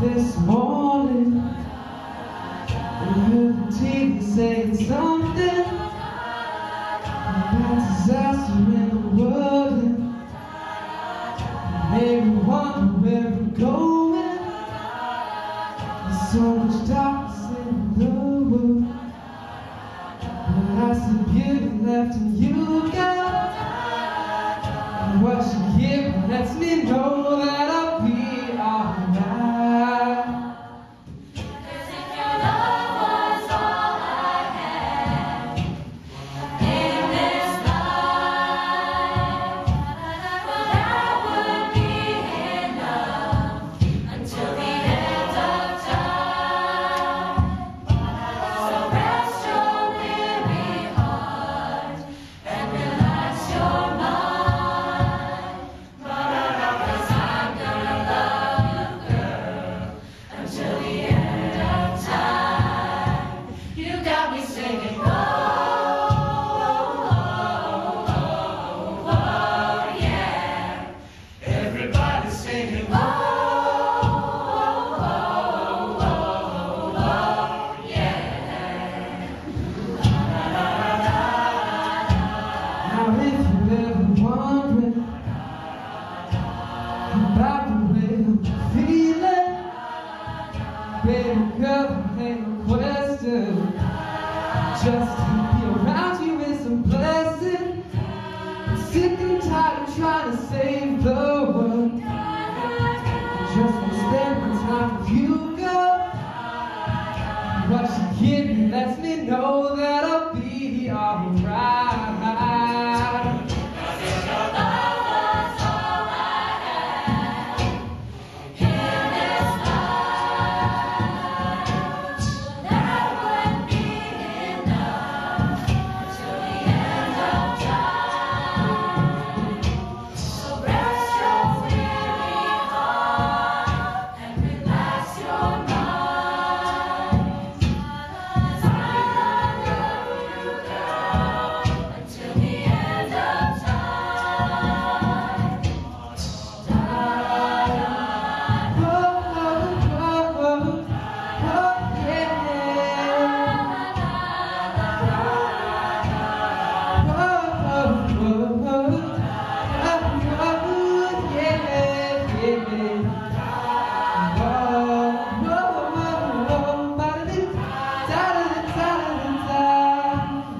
this morning I heard the TV saying something about disaster in the world and made me wonder where we're going. There's so much darkness in the world, but I see beauty left in you, girl. And what you give lets me know that been up and western Just to be around you is a blessing. I'm sick and tired of trying to save the world. Just to spend the time with you.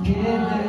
forgiven.